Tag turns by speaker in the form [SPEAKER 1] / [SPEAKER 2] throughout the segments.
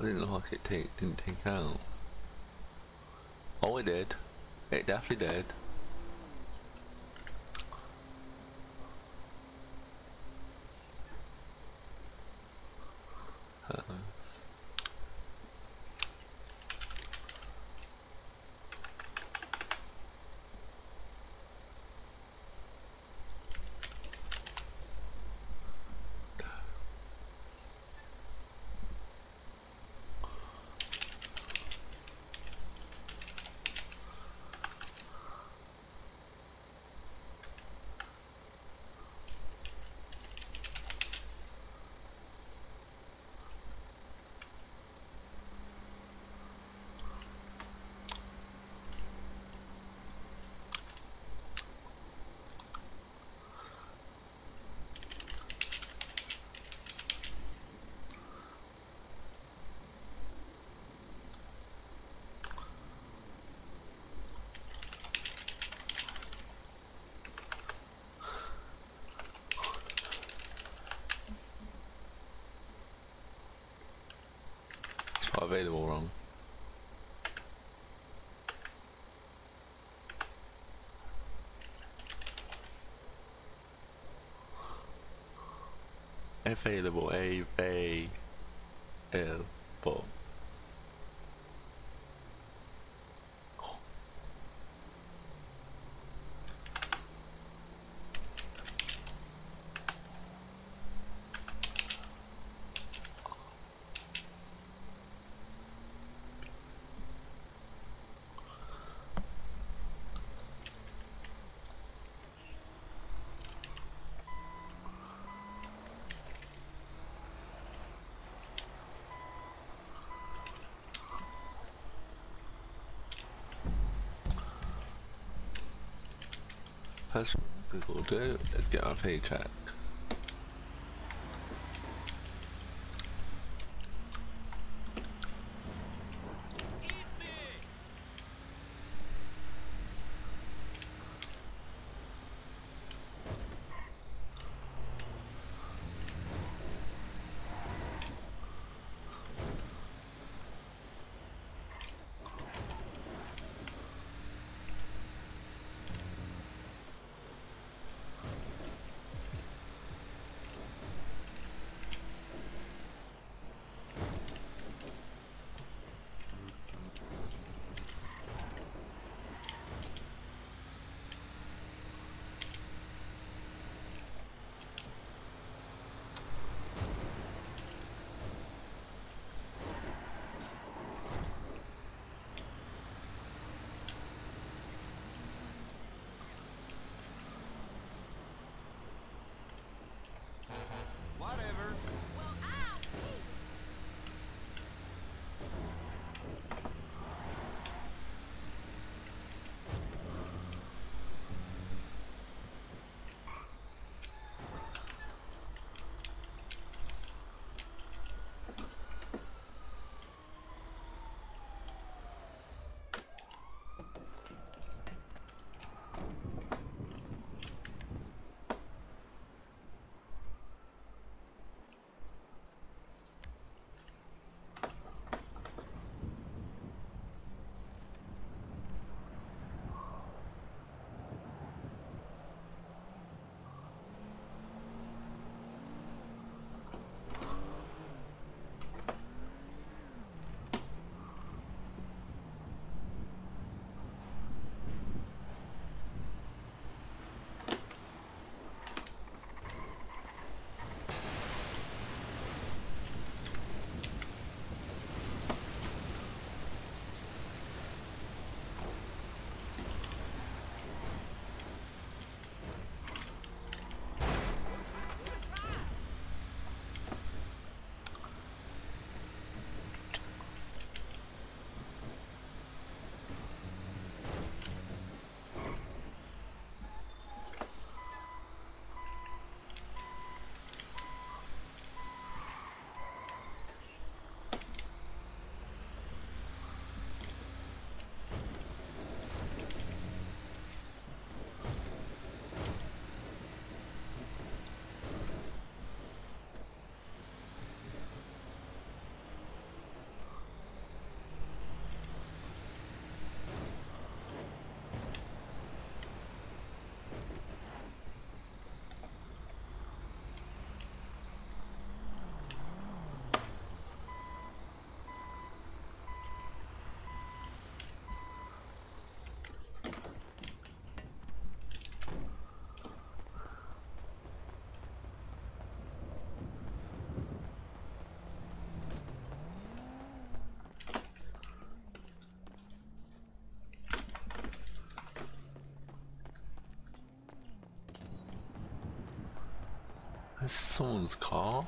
[SPEAKER 1] I didn't look like it take, didn't take out. Oh, it did. It definitely did. Available wrong. Available, available. Thing we'll do is get our paycheck. That's someone's car.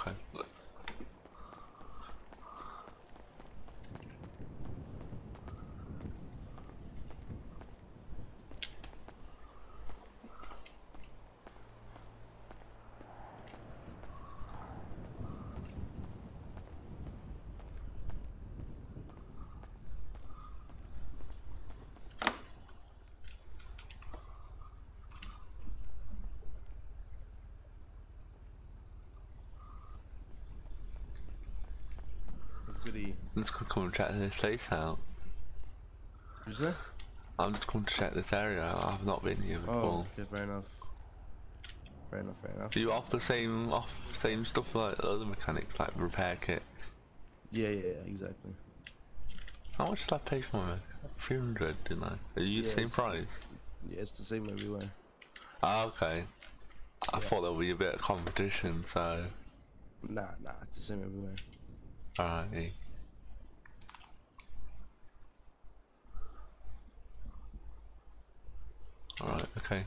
[SPEAKER 1] Okay.
[SPEAKER 2] That's goody.
[SPEAKER 1] I'm just gonna come and check this place out.
[SPEAKER 2] You say?
[SPEAKER 1] I'm just coming to check this area out. I've not been here before.
[SPEAKER 2] Oh, okay, fair enough. Fair enough, fair enough.
[SPEAKER 1] Do you offer the same off same stuff like the other mechanics, like repair kits?
[SPEAKER 2] Yeah, yeah, yeah, exactly.
[SPEAKER 1] How much did I pay for it? Three hundred, didn't I? Are you the same price?
[SPEAKER 2] Yeah, it's the same everywhere.
[SPEAKER 1] Ah, okay. I thought there would be a bit of competition, so
[SPEAKER 2] Nah, nah, it's the same everywhere.
[SPEAKER 1] alright. Alright, okay.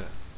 [SPEAKER 1] Fuck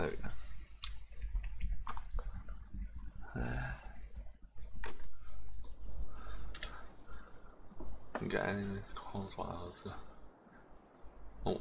[SPEAKER 1] Get any of these calls while I was. Oh.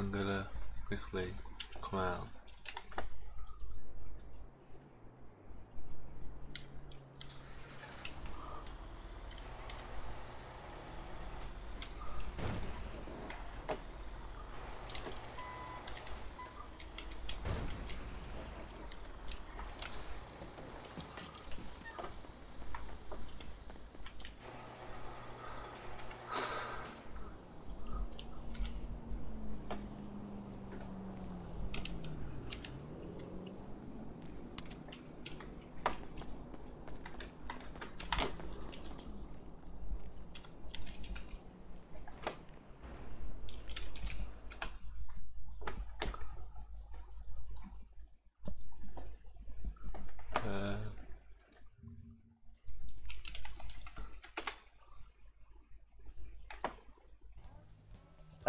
[SPEAKER 1] I'm gonna quickly come out.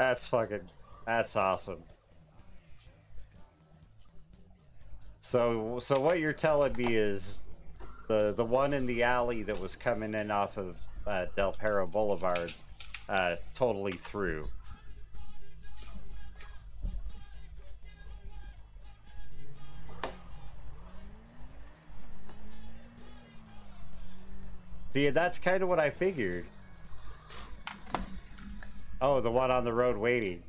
[SPEAKER 3] That's fucking, that's awesome. So, so what you're telling me is the the one in the alley that was coming in off of uh, Del Perro Boulevard uh, totally through. See, that's kind of what I figured. Oh, the one on the road waiting.